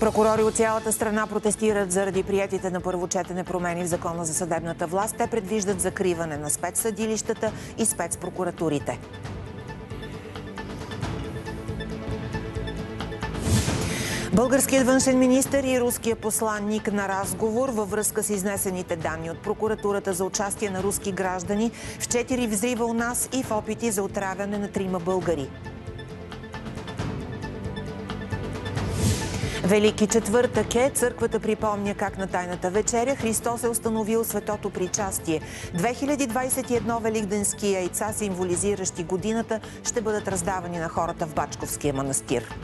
Прокурори от цялата страна протестират заради приятите на първочетене промени в Закона за съдебната власт. Те предвиждат закриване на спецсъдилищата и спецпрокуратурите. Българският външен министр и руският посланник на разговор във връзка с изнесените данни от прокуратурата за участие на руски граждани в четири взрива у нас и в опити за отравяне на трима българи. Велики четвъртък е. Църквата припомня как на Тайната вечеря Христос е установил светото причастие. 2021 великденски яйца, символизиращи годината, ще бъдат раздавани на хората в Бачковския манастир.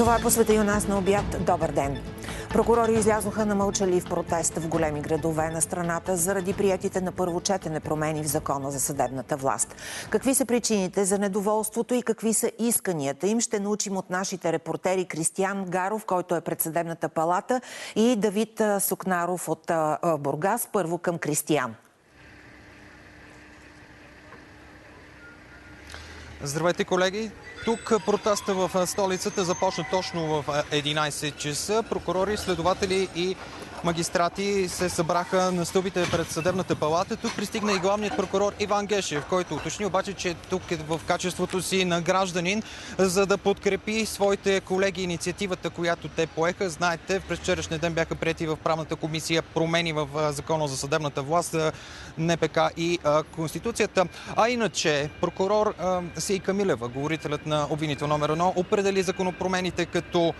Това е посвета и у нас на обяд. Добър ден! Прокурори излязоха на мълчалив протест в големи градове на страната заради приятите на първо четене промени в закона за съдебната власт. Какви са причините за недоволството и какви са исканията им, ще научим от нашите репортери Кристиян Гаров, който е пред съдебната палата и Давид Сукнаров от Бургас. Първо към Кристиян. Здравейте, колеги! Тук протеста в столицата започна точно в 11 часа. Прокурори, следователи и магистрати се събраха на стълбите пред съдебната палата. Тук пристигна и главният прокурор Иван Гешев, който уточни обаче, че тук е в качеството си на гражданин, за да подкрепи своите колеги инициативата, която те поеха. Знаете, през вчерашния ден бяха прети в правната комисия промени в закона за съдебната власт, НПК и Конституцията. А иначе, прокурор Сей Камилева, говорителят на обвинител номер 1, определи законопромените като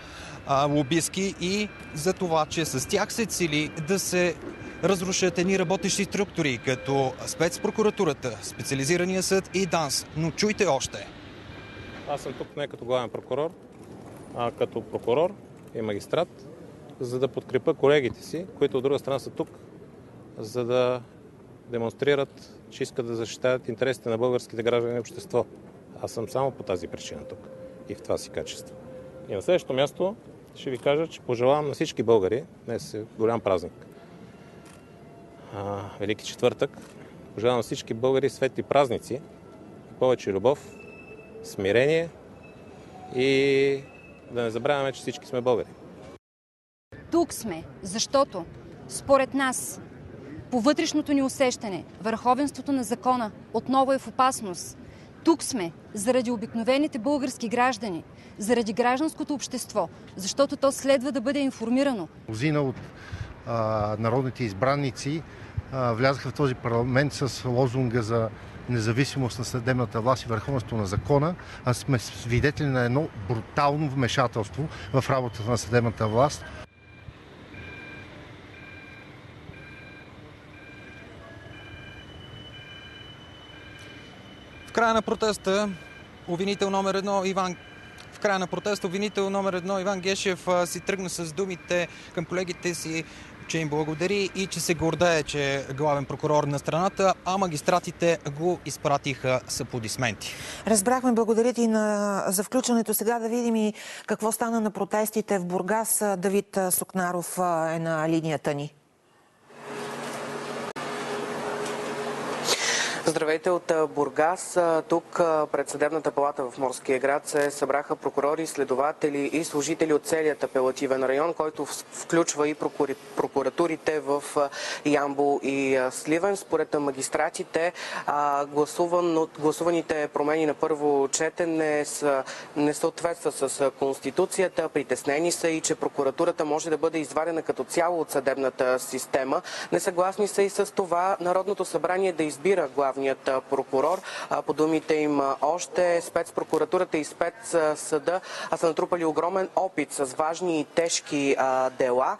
лобистки и за това, че с тях се цели да се разрушат едни работещи структури, като спецпрокуратурата, специализирания съд и ДАНС. Но чуйте още. Аз съм тук не като главен прокурор, а като прокурор и магистрат, за да подкрепя колегите си, които от друга страна са тук, за да демонстрират, че искат да защитават интересите на българските граждани и общество. Аз съм само по тази причина тук и в това си качество. И на следващото място ще ви кажа, че пожелавам на всички българи, днес е голям празник, а, Велики четвъртък, пожелавам на всички българи светли празници, повече любов, смирение и да не забравяме, че всички сме българи. Тук сме, защото според нас, по вътрешното ни усещане, върховенството на закона отново е в опасност. Тук сме заради обикновените български граждани, заради гражданското общество, защото то следва да бъде информирано. Мнозина от а, народните избранници а, влязаха в този парламент с лозунга за независимост на съдебната власт и върховенство на закона, а сме свидетели на едно брутално вмешателство в работата на съдебната власт. Края на протеста обвинител номер едно Иван в края на протеста обвинител номер едно Иван Гешев си тръгна с думите към колегите си, че им благодари и че се гордее, че е главен прокурор на страната, а магистратите го изпратиха с аплодисменти. Разбрахме, благодаря ти на, за включването. Сега да видим и какво стана на протестите в Бургас. Давид Сукнаров е на линията ни. Здравейте от Бургас. Тук пред съдебната палата в Морския град се събраха прокурори, следователи и служители от целият апелативен район, който включва и прокуратурите в Ямбол и Сливен. Според магистратите гласуваните промени на първо четене не съответства с Конституцията. Притеснени са и, че прокуратурата може да бъде извадена като цяло от съдебната система. Несъгласни са и с това Народното събрание да избира главния главният прокурор. По думите им още спецпрокуратурата и спецсъда са натрупали огромен опит с важни и тежки дела.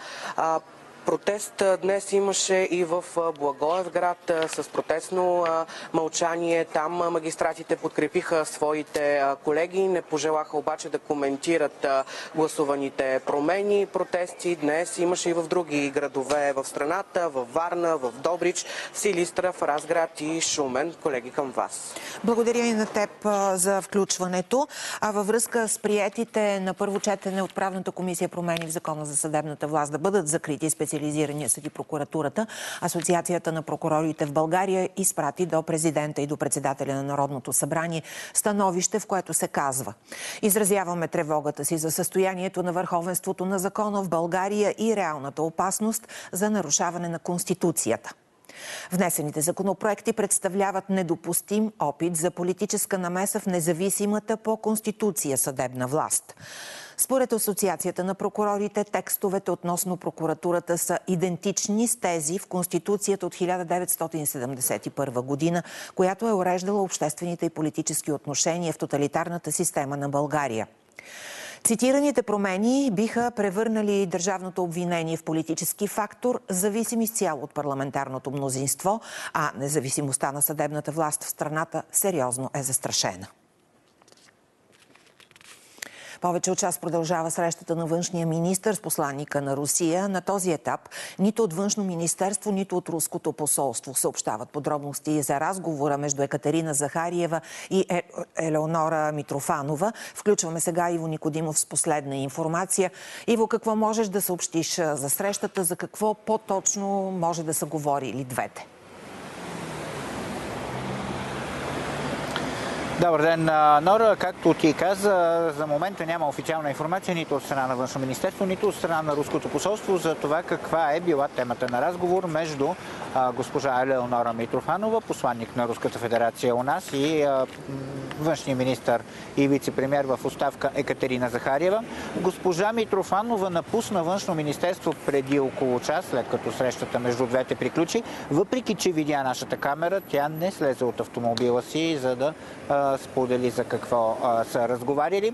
Протест днес имаше и в Благоевград с протестно мълчание. Там магистратите подкрепиха своите колеги, не пожелаха обаче да коментират гласуваните промени. Протести днес имаше и в други градове в страната, в Варна, в Добрич, Силистра, в Разград и Шумен. Колеги, към вас. Благодаря и на теб за включването. А във връзка с приетите на първо четене от правната комисия промени в закона за съдебната власт да бъдат закрити специализирания съд прокуратурата, Асоциацията на прокурорите в България изпрати до президента и до председателя на Народното събрание становище, в което се казва Изразяваме тревогата си за състоянието на върховенството на закона в България и реалната опасност за нарушаване на Конституцията. Внесените законопроекти представляват недопустим опит за политическа намеса в независимата по Конституция съдебна власт. Според Асоциацията на прокурорите, текстовете относно прокуратурата са идентични с тези в Конституцията от 1971 година, която е уреждала обществените и политически отношения в тоталитарната система на България. Цитираните промени биха превърнали държавното обвинение в политически фактор, зависим изцяло от парламентарното мнозинство, а независимостта на съдебната власт в страната сериозно е застрашена. Повече от час продължава срещата на външния министр с посланника на Русия. На този етап нито от външно министерство, нито от руското посолство съобщават подробности за разговора между Екатерина Захариева и е- Елеонора Митрофанова. Включваме сега Иво Никодимов с последна информация. Иво, какво можеш да съобщиш за срещата? За какво по-точно може да са говорили двете? Добър ден, Нора. Както ти каза, за момента няма официална информация нито от страна на Външно министерство, нито от страна на Руското посолство за това каква е била темата на разговор между госпожа Елеонора Митрофанова, посланник на Руската федерация у нас и външния министр и вице-премьер в оставка Екатерина Захариева. Госпожа Митрофанова напусна външно министерство преди около час, след като срещата между двете приключи. Въпреки, че видя нашата камера, тя не слезе от автомобила си, за да сподели за какво са разговаряли.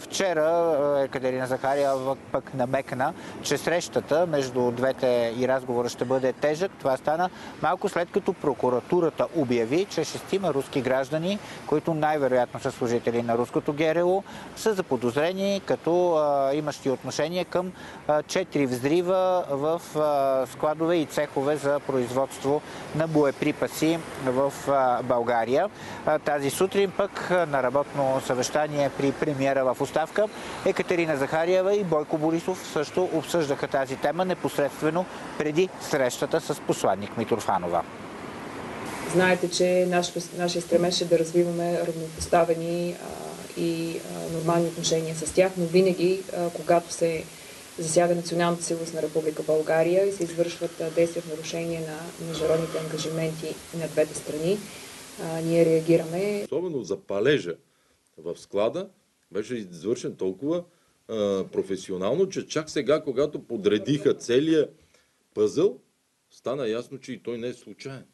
Вчера Екатерина Захариева пък намекна, че срещата между двете и разговора ще бъде тежък. Това стана малко след като прокуратурата обяви, че шестима руски граждани, които най-вероятно са служители на руското ГРУ, са заподозрени като имащи отношение към четири взрива в складове и цехове за производство на боеприпаси в България. Тази сутрин пък на работно съвещание при премиера в оставка Екатерина Захариева и Бойко Борисов също обсъждаха тази тема непосредствено преди срещата с посланник Митрофанова. Знаете, че нашия стремеж е да развиваме равнопоставени и нормални отношения с тях, но винаги, когато се засяга националната сигурност на Република България и се извършват действия в нарушение на международните ангажименти на двете страни, ние реагираме. Особено за палежа в склада беше извършен толкова професионално, че чак сега, когато подредиха целият пъзъл, стана ясно, че и той не е случайен.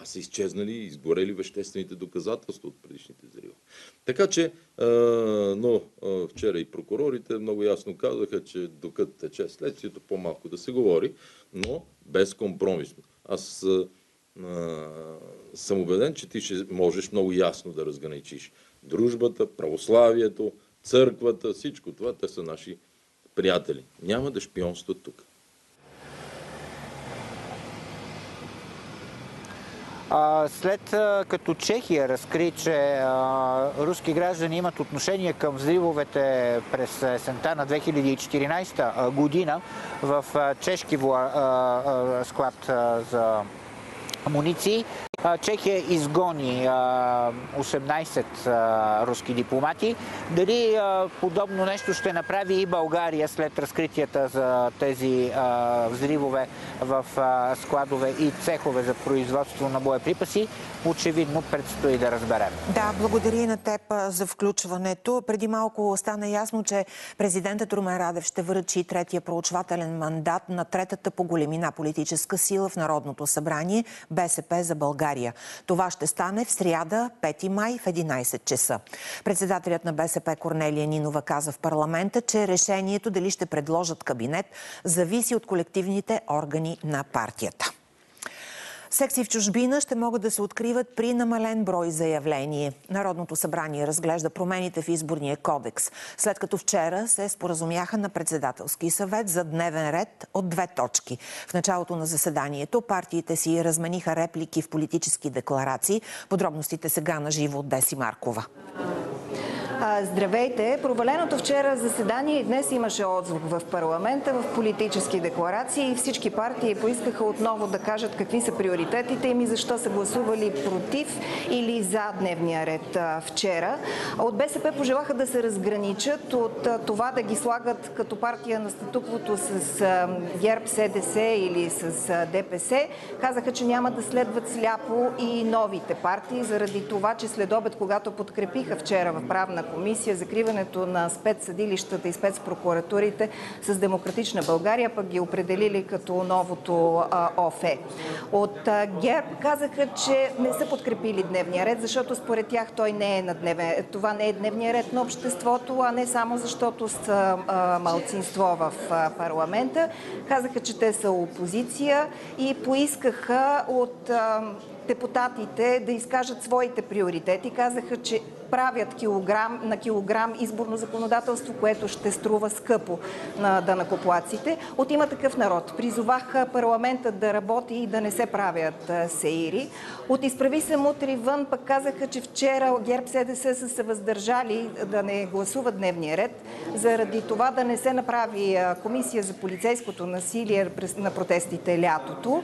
А са изчезнали и изгорели веществените доказателства от предишните взривове. Така че, но вчера и прокурорите много ясно казаха, че докато тече следствието, по-малко да се говори, но без компромисно. Аз съм убеден, че ти ще можеш много ясно да разграничиш дружбата, православието, църквата, всичко това, те са наши приятели. Няма да шпионстват тук. След като Чехия разкри, че руски граждани имат отношение към взривовете през есента на 2014 година в чешки склад за амуниции. Чехия изгони 18 руски дипломати. Дали подобно нещо ще направи и България след разкритията за тези взривове в складове и цехове за производство на боеприпаси, очевидно предстои да разберем. Да, благодаря на теб за включването. Преди малко стана ясно, че президентът Румен Радев ще връчи третия проучвателен мандат на третата по големина политическа сила в Народното събрание БСП за България. България. Това ще стане в сряда, 5 май в 11 часа. Председателят на БСП Корнелия Нинова каза в парламента, че решението дали ще предложат кабинет зависи от колективните органи на партията. Секции в чужбина ще могат да се откриват при намален брой заявление. Народното събрание разглежда промените в изборния кодекс, след като вчера се споразумяха на председателски съвет за дневен ред от две точки. В началото на заседанието партиите си размениха реплики в политически декларации. Подробностите сега на живо от Деси Маркова. Здравейте! Проваленото вчера заседание и днес имаше отзвук в парламента, в политически декларации. Всички партии поискаха отново да кажат какви са приоритетите им и защо са гласували против или за дневния ред вчера. От БСП пожелаха да се разграничат от това да ги слагат като партия на статуквото с ГЕРБ, СДС или с ДПС. Казаха, че няма да следват сляпо и новите партии, заради това, че след обед, когато подкрепиха вчера в правна комисия закриването на спецсъдилищата и спецпрокуратурите с Демократична България, пък ги определили като новото ОФЕ. От ГЕРБ казаха, че не са подкрепили дневния ред, защото според тях той не е на дневен, това не е дневния ред на обществото, а не само защото са малцинство в парламента. Казаха, че те са опозиция и поискаха от депутатите да изкажат своите приоритети. Казаха, че правят килограм на килограм изборно законодателство, което ще струва скъпо на данакоплаците. От има такъв народ. Призоваха парламента да работи и да не се правят сеири. От изправи се мутри вън пък казаха, че вчера ГЕРБ СДС са се въздържали да не гласуват дневния ред, заради това да не се направи комисия за полицейското насилие на протестите лятото.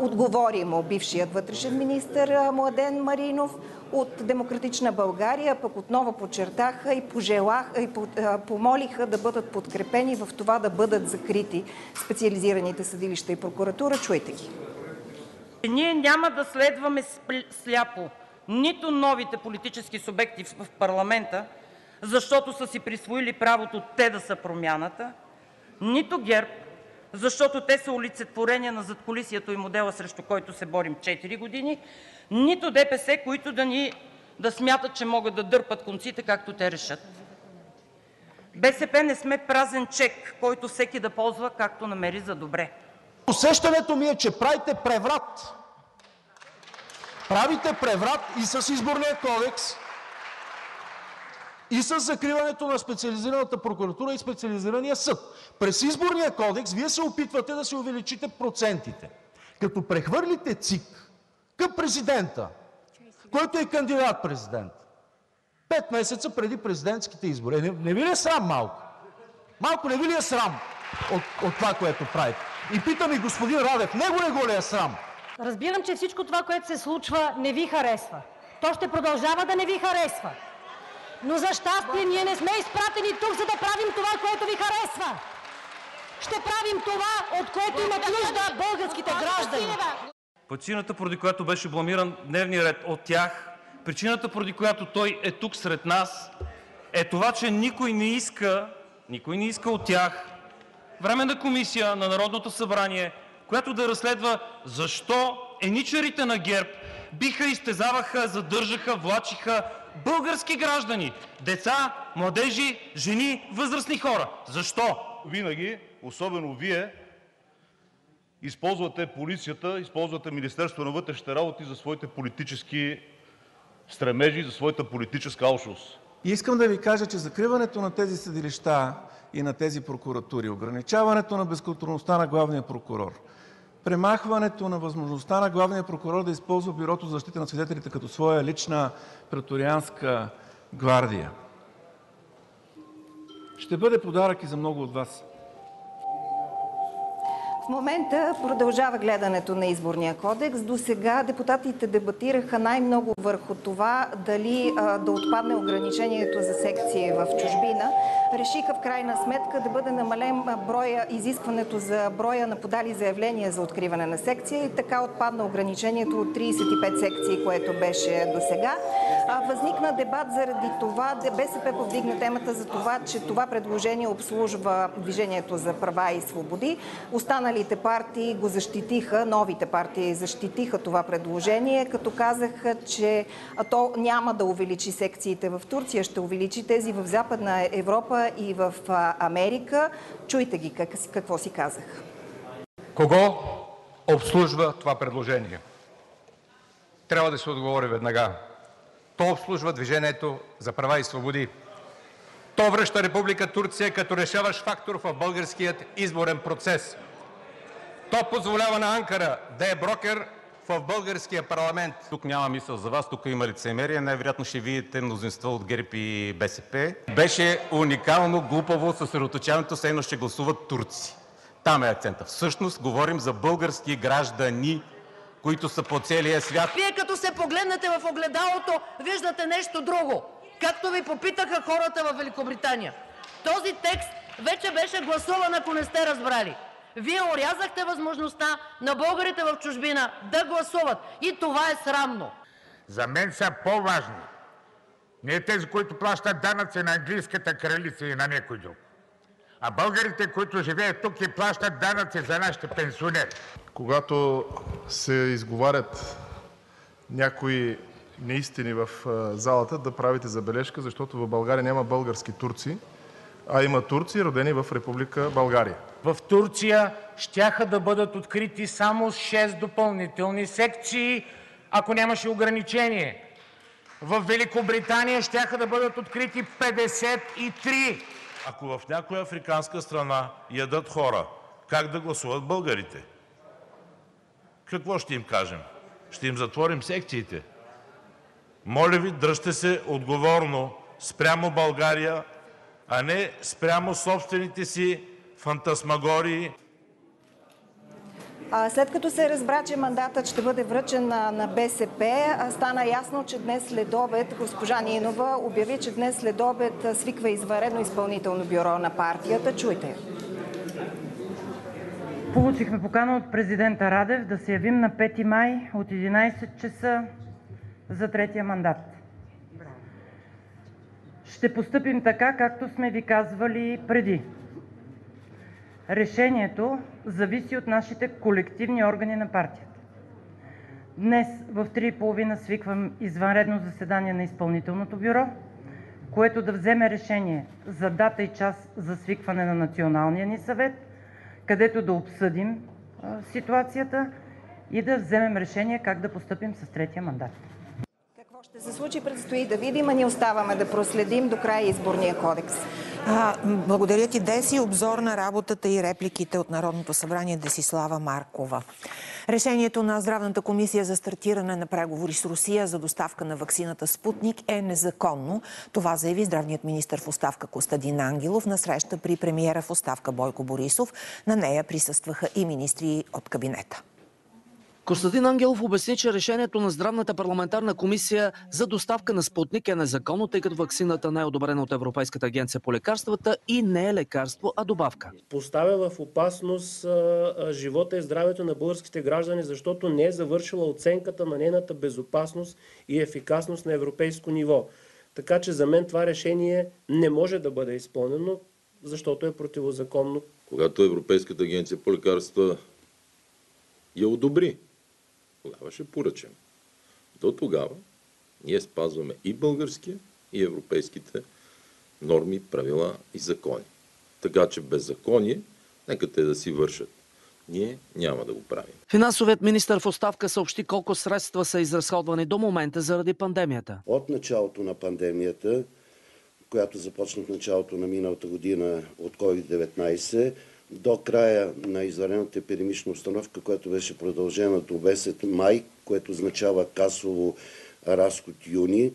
Отговори му бившият вътрешен министр Младен Маринов от Демократична България пък отново подчертаха и пожелаха и помолиха да бъдат подкрепени в това да бъдат закрити специализираните съдилища и прокуратура. Чуйте ги. Ние няма да следваме сляпо нито новите политически субекти в парламента, защото са си присвоили правото те да са промяната, нито ГЕРБ, защото те са олицетворение на задкулисието и модела, срещу който се борим 4 години, нито ДПС, които да смятат, че могат да дърпат конците, както те решат. БСП не сме празен чек, който всеки да ползва както намери за добре. Усещането ми е, че правите преврат. Правите преврат и с Изборния кодекс, и с закриването на Специализираната прокуратура и Специализирания съд. През Изборния кодекс Вие се опитвате да си увеличите процентите, като прехвърлите ЦИК към президента, който е кандидат-президент, пет месеца преди президентските избори. Не, не Ви ли е срам малко? Малко не Ви ли е срам от, от това, което правите? И питам и господин Радев, него не го ли е срам? Разбирам, че всичко това, което се случва, не Ви харесва. То ще продължава да не Ви харесва. Но за щастие ние не сме изпратени тук, за да правим това, което Ви харесва. Ще правим това, от което имат нужда българските граждани. Причината, поради която беше бламиран дневният ред от тях, причината, поради която той е тук сред нас, е това, че никой не иска, никой не иска от тях Временна комисия на Народното събрание, която да разследва защо еничарите на ГЕРБ биха, изтезаваха, задържаха, влачиха български граждани – деца, младежи, жени, възрастни хора. Защо? Винаги, особено Вие, използвате полицията, използвате Министерството на вътрешните работи за своите политически стремежи, за своята политическа алчност. И искам да Ви кажа, че закриването на тези съдилища и на тези прокуратури, ограничаването на безконтролността на главния прокурор, премахването на възможността на главния прокурор да използва Бюрото за защита на свидетелите като своя лична преторианска гвардия ще бъде подарък и за много от Вас. Момента продължава гледането на Изборния кодекс. До сега депутатите дебатираха най-много върху това дали а, да отпадне ограничението за секции в чужбина. Решиха в крайна сметка да бъде намален броя, изискването за броя на подали заявления за откриване на секция и така отпадна ограничението от 35 секции, което беше до сега. Възникна дебат заради това, БСП повдигна темата за това, че това предложение обслужва Движението за права и свободи. Останалите партии го защитиха, новите партии защитиха това предложение, като казаха, че то няма да увеличи секциите в Турция, ще увеличи тези в Западна Европа и в Америка. Чуйте ги какво си казах. Кого обслужва това предложение? Трябва да се отговори веднага. То обслужва Движението за права и свободи. То връща Република Турция като решаващ фактор в българският изборен процес. То позволява на Анкара да е брокер в българския парламент. Тук няма мисъл за Вас, тук има лицемерие. Най-вероятно ще видите мнозинство от ГЕРБ и БСП. Беше уникално глупаво съсредоточаването, все едно ще гласуват турци. Там е акцента. Всъщност говорим за български граждани, които са по целия свят. Вие като се погледнете в огледалото, виждате нещо друго, както Ви попитаха хората във Великобритания. Този текст вече беше гласуван, ако не сте разбрали. Вие орязахте възможността на българите в чужбина да гласуват и това е срамно. За мен са по-важни не тези, които плащат данъци на английската кралица и на някой друг, а българите, които живеят тук и плащат данъци за нашите пенсионери. Когато се изговарят някои неистини в залата, да правите забележка, защото в България няма български турци, а има турци, родени в Република България. В Турция щяха да бъдат открити само 6 допълнителни секции, ако нямаше ограничение. В Великобритания щяха да бъдат открити 53. Ако в някоя африканска страна ядат хора, как да гласуват българите? Какво ще им кажем? Ще им затворим секциите. Моля Ви, дръжте се отговорно спрямо България, а не спрямо собствените си фантасмагории. След като се разбра, че мандатът ще бъде връчен на, БСП, стана ясно, че днес след обед госпожа Нинова обяви, че днес след обед свиква изваредно изпълнително бюро на партията. Чуйте. Получихме покана от президента Радев да се явим на 5 май от 11 часа за третия мандат. Ще постъпим така, както сме ви казвали преди. Решението зависи от нашите колективни органи на партията. Днес в 3,30 свиквам извънредно заседание на Изпълнителното бюро, което да вземе решение за дата и час за свикване на Националния ни съвет, където да обсъдим ситуацията и да вземем решение как да постъпим с третия мандат. Какво ще се случи, предстои да видим, а ние оставаме да проследим до края изборния кодекс. А, благодаря ти, Деси. Обзор на работата и репликите от Народното събрание Десислава Маркова. Решението на Здравната комисия за стартиране на преговори с Русия за доставка на ваксината Спутник е незаконно. Това заяви здравният министр в оставка Костадин Ангелов на среща при премиера в оставка Бойко Борисов. На нея присъстваха и министри от кабинета. Костадин Ангелов обясни, че решението на Здравната парламентарна комисия за доставка на Спутник е незаконно, тъй като вакцината не е одобрена от Европейската агенция по лекарствата и не е лекарство, а добавка. Поставя в опасност а, а, живота и здравето на българските граждани, защото не е завършила оценката на нейната безопасност и ефикасност на европейско ниво. Така че за мен това решение не може да бъде изпълнено, защото е противозаконно. Когато Европейската агенция по лекарства я одобри, тогава ще поръчам. До тогава ние спазваме и българския, и европейските норми, правила и закони. Така че беззаконие, нека те да си вършат. Ние няма да го правим. Финансовият министр в оставка съобщи колко средства са изразходвани до момента заради пандемията. От началото на пандемията, която започна в началото на миналата година от COVID-19, до края на изварената епидемична установка, която беше продължена до 10 май, което означава касово разход юни,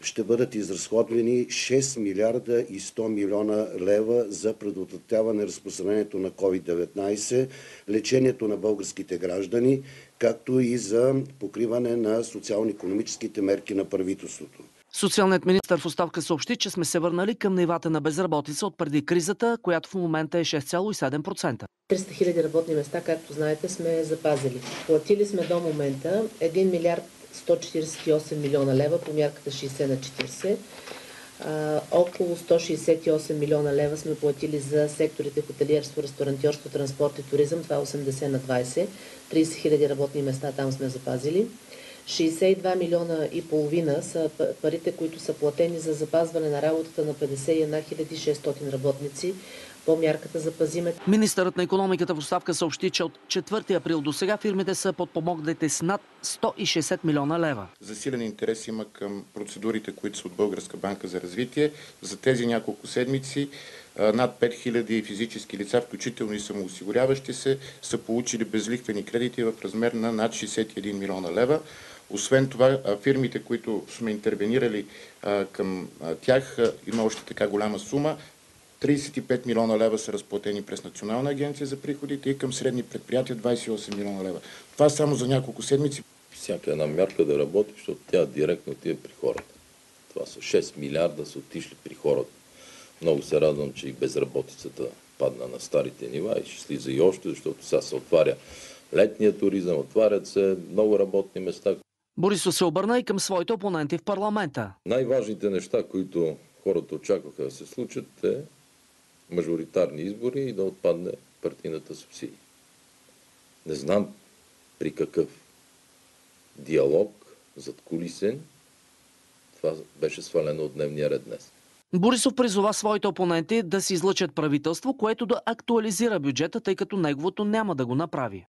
ще бъдат изразходвани 6 милиарда и 100 милиона лева за предотвратяване разпространението на COVID-19, лечението на българските граждани, както и за покриване на социално-економическите мерки на правителството. Социалният министр в оставка съобщи, че сме се върнали към нивата на безработица от преди кризата, която в момента е 6,7%. 300 хиляди работни места, както знаете, сме запазили. Платили сме до момента 1 милиард 148 милиона лева по мярката 60 на 40. А, около 168 милиона лева сме платили за секторите хотелиерство, ресторантьорство, транспорт и туризъм. Това е 80 на 20. 30 хиляди работни места там сме запазили. 62 милиона и половина са парите, които са платени за запазване на работата на 51 600 работници по мярката за пазиме. Министърът на економиката в оставка съобщи, че от 4 април до сега фирмите са подпомогнати с над 160 милиона лева. Засилен интерес има към процедурите, които са от Българска банка за развитие. За тези няколко седмици над 5000 физически лица, включително и самоосигуряващи се, са получили безлихвени кредити в размер на над 61 милиона лева. Освен това, фирмите, които сме интервенирали към тях, има още така голяма сума. 35 милиона лева са разплатени през Национална агенция за приходите и към средни предприятия 28 милиона лева. Това само за няколко седмици. Всяка една мярка да работи, защото тя директно отива при хората. Това са 6 милиарда са отишли при хората. Много се радвам, че и безработицата падна на старите нива и ще слиза и още, защото сега се отваря летния туризъм, отварят се много работни места. Борисов се обърна и към своите опоненти в парламента. Най-важните неща, които хората очакваха да се случат е мажоритарни избори и да отпадне партийната субсидия. Не знам при какъв диалог, зад кулисен, това беше свалено от дневния ред днес. Борисов призова своите опоненти да си излъчат правителство, което да актуализира бюджета, тъй като неговото няма да го направи.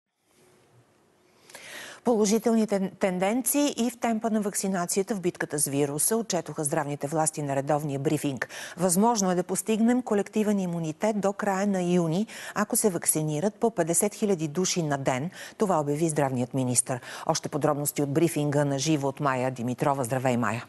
Положителните тенденции и в темпа на вакцинацията в битката с вируса отчетоха здравните власти на редовния брифинг. Възможно е да постигнем колективен имунитет до края на юни, ако се вакцинират по 50 000 души на ден. Това обяви здравният министр. Още подробности от брифинга на живо от Майя Димитрова. Здравей, Майя!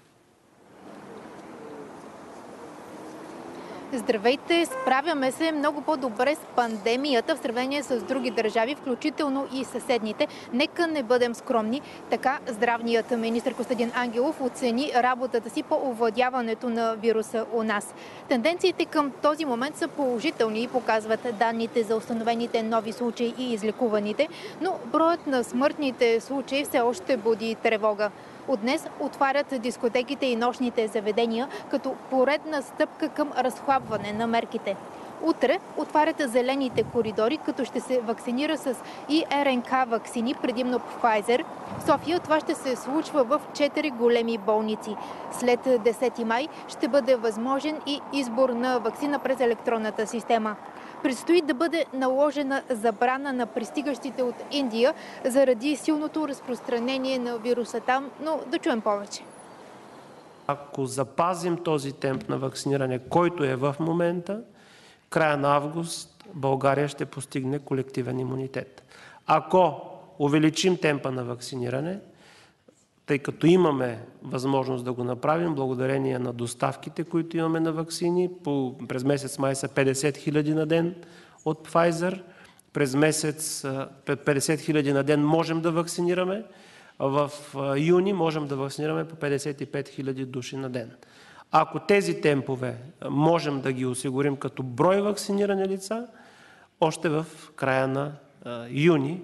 Здравейте! Справяме се много по-добре с пандемията в сравнение с други държави, включително и съседните. Нека не бъдем скромни. Така здравният министр Костадин Ангелов оцени работата си по овладяването на вируса у нас. Тенденциите към този момент са положителни и показват данните за установените нови случаи и излекуваните, но броят на смъртните случаи все още буди тревога. От днес отварят дискотеките и нощните заведения като поредна стъпка към разхлабване на мерките. Утре отварят зелените коридори, като ще се вакцинира с и РНК вакцини, предимно Pfizer. В София това ще се случва в 4 големи болници. След 10 май ще бъде възможен и избор на вакцина през електронната система. Предстои да бъде наложена забрана на пристигащите от Индия заради силното разпространение на вируса там, но да чуем повече. Ако запазим този темп на вакциниране, който е в момента, края на август България ще постигне колективен имунитет. Ако увеличим темпа на вакциниране, тъй като имаме възможност да го направим, благодарение на доставките, които имаме на вакцини. По, през месец май са 50 хиляди на ден от Pfizer. През месец 50 хиляди на ден можем да вакцинираме. В юни можем да вакцинираме по 55 хиляди души на ден. Ако тези темпове можем да ги осигурим като брой вакцинирани лица, още в края на юни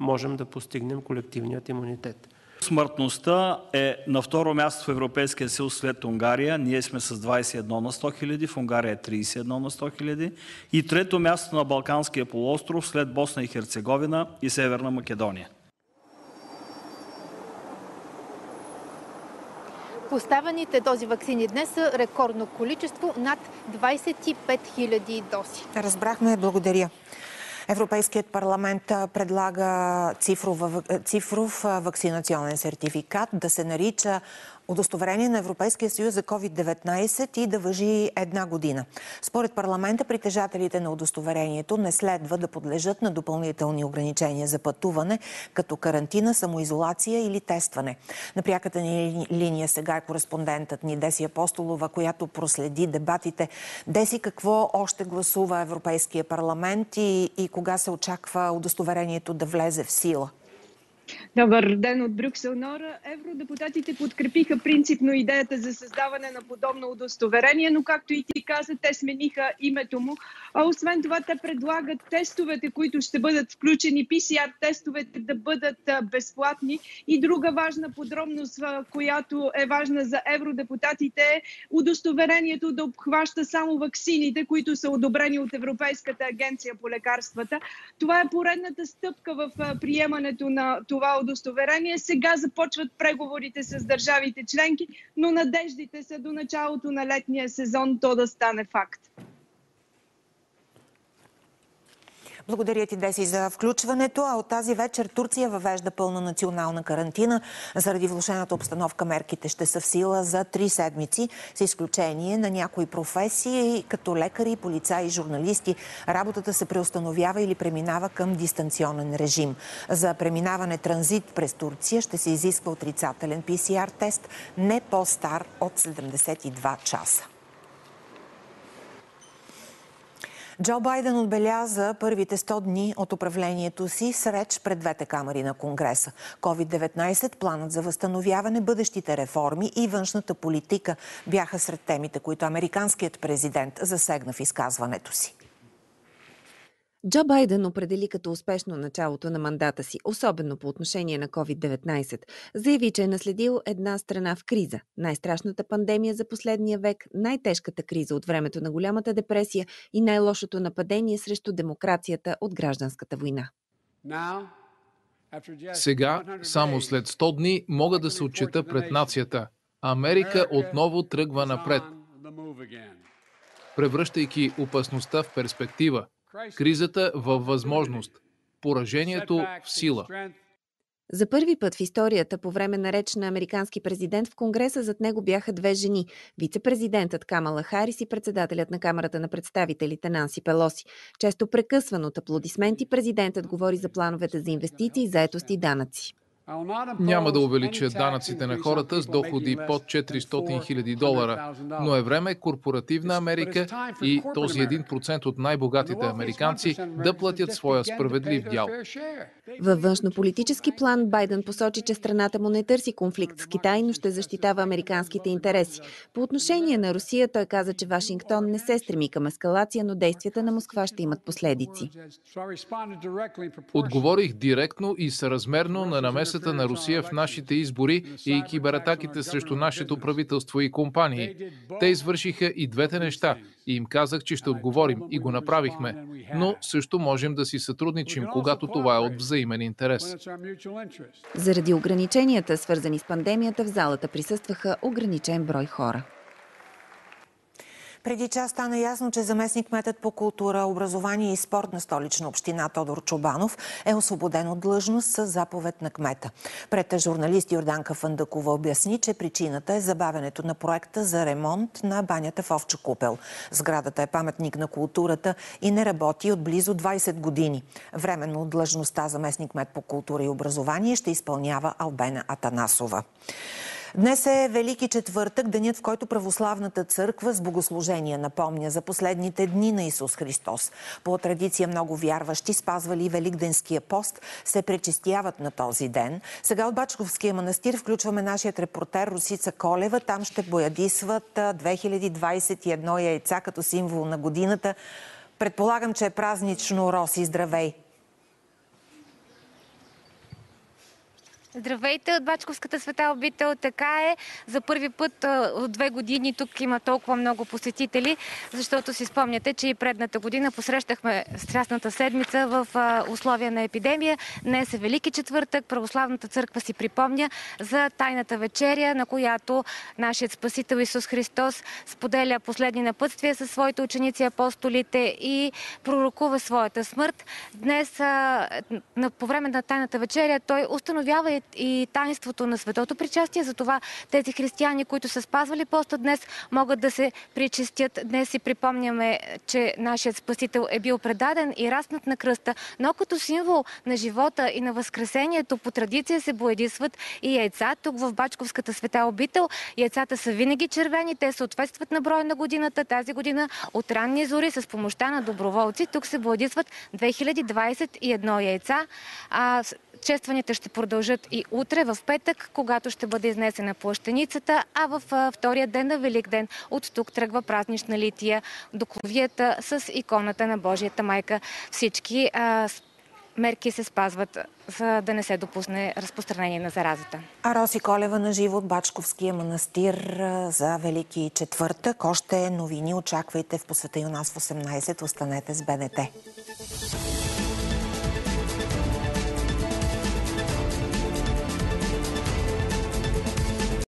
можем да постигнем колективният имунитет. Смъртността е на второ място в Европейския съюз след Унгария. Ние сме с 21 на 100 хиляди, в Унгария е 31 на 100 хиляди. И трето място на Балканския полуостров след Босна и Херцеговина и Северна Македония. Поставените дози вакцини днес са рекордно количество над 25 000 дози. Разбрахме, благодаря. Европейският парламент предлага цифров, цифров вакцинационен сертификат да се нарича удостоверение на Европейския съюз за COVID-19 и да въжи една година. Според парламента, притежателите на удостоверението не следва да подлежат на допълнителни ограничения за пътуване, като карантина, самоизолация или тестване. На пряката ни линия сега е кореспондентът ни Деси Апостолова, която проследи дебатите. Деси, какво още гласува Европейския парламент и, и кога се очаква удостоверението да влезе в сила? Добър ден от Брюксел Нора. Евродепутатите подкрепиха принципно идеята за създаване на подобно удостоверение, но както и ти каза, те смениха името му. А освен това, те предлагат тестовете, които ще бъдат включени, PCR тестовете да бъдат безплатни. И друга важна подробност, която е важна за евродепутатите е удостоверението да обхваща само ваксините, които са одобрени от Европейската агенция по лекарствата. Това е поредната стъпка в приемането на това удостоверение. Сега започват преговорите с държавите членки, но надеждите са до началото на летния сезон то да стане факт. Благодаря ти, Деси, за включването. А от тази вечер Турция въвежда пълна национална карантина. Заради влушената обстановка мерките ще са в сила за три седмици, с изключение на някои професии, като лекари, полицаи и журналисти. Работата се преустановява или преминава към дистанционен режим. За преминаване транзит през Турция ще се изисква отрицателен PCR тест, не по-стар от 72 часа. Джо Байден отбеляза първите 100 дни от управлението си с реч пред двете камери на Конгреса. COVID-19, планът за възстановяване, бъдещите реформи и външната политика бяха сред темите, които американският президент засегна в изказването си. Джо Байден определи като успешно началото на мандата си, особено по отношение на COVID-19. Заяви, че е наследил една страна в криза. Най-страшната пандемия за последния век, най-тежката криза от времето на голямата депресия и най-лошото нападение срещу демокрацията от гражданската война. Сега, само след 100 дни, мога да се отчита пред нацията. Америка отново тръгва напред, превръщайки опасността в перспектива кризата във възможност, поражението в сила. За първи път в историята по време на реч на американски президент в Конгреса зад него бяха две жени – вице-президентът Камала Харис и председателят на Камерата на представителите Нанси Пелоси. Често прекъсван от аплодисменти, президентът говори за плановете за инвестиции, заетост и данъци. Няма да увелича данъците на хората с доходи под 400 хиляди долара, но е време корпоративна Америка и този 1% от най-богатите американци да платят своя справедлив дял. Във външнополитически план Байден посочи, че страната му не търси конфликт с Китай, но ще защитава американските интереси. По отношение на Русия той каза, че Вашингтон не се стреми към ескалация, но действията на Москва ще имат последици. Отговорих директно и съразмерно на намеса намесата на Русия в нашите избори и кибератаките срещу нашето правителство и компании. Те извършиха и двете неща и им казах, че ще отговорим и го направихме. Но също можем да си сътрудничим, когато това е от взаимен интерес. Заради ограниченията, свързани с пандемията, в залата присъстваха ограничен брой хора. Преди час стана ясно, че заместник метът по култура, образование и спорт на столична община Тодор Чобанов е освободен от длъжност с заповед на кмета. Пред журналист Йорданка Фандъкова обясни, че причината е забавянето на проекта за ремонт на банята в Овча купел. Сградата е паметник на културата и не работи от близо 20 години. Временно от длъжността заместник мет по култура и образование ще изпълнява Албена Атанасова. Днес е Велики четвъртък, денят в който православната църква с богослужение напомня за последните дни на Исус Христос. По традиция много вярващи, спазвали Великденския пост, се пречистяват на този ден. Сега от Бачковския манастир включваме нашият репортер Русица Колева. Там ще боядисват 2021 яйца като символ на годината. Предполагам, че е празнично. Роси, здравей! Здравейте от Бачковската света обител. Така е. За първи път от две години тук има толкова много посетители, защото си спомняте, че и предната година посрещахме Страстната седмица в условия на епидемия. Днес е Велики четвъртък. Православната църква си припомня за тайната вечеря, на която нашият Спасител Исус Христос споделя последни напътствия със своите ученици апостолите и пророкува своята смърт. Днес по време на тайната вечеря той установява и и таинството на светото причастие. Затова тези християни, които са спазвали поста днес, могат да се причастят. Днес си припомняме, че нашият Спасител е бил предаден и раснат на кръста, но като символ на живота и на възкресението по традиция се боядисват и яйца. Тук в Бачковската света обител яйцата са винаги червени, те съответстват на броя на годината. Тази година от ранни зори с помощта на доброволци тук се боядисват 2021 яйца. А, Честванията ще продължат и утре в петък, когато ще бъде изнесена плащаницата, а в втория ден на Велик ден от тук тръгва празнична лития до кловията с иконата на Божията майка. Всички мерки се спазват, за да не се допусне разпространение на заразата. А Роси Колева на живо от Бачковския манастир за Велики четвъртък. Още новини очаквайте в посвета у нас в 18. Останете с БНТ.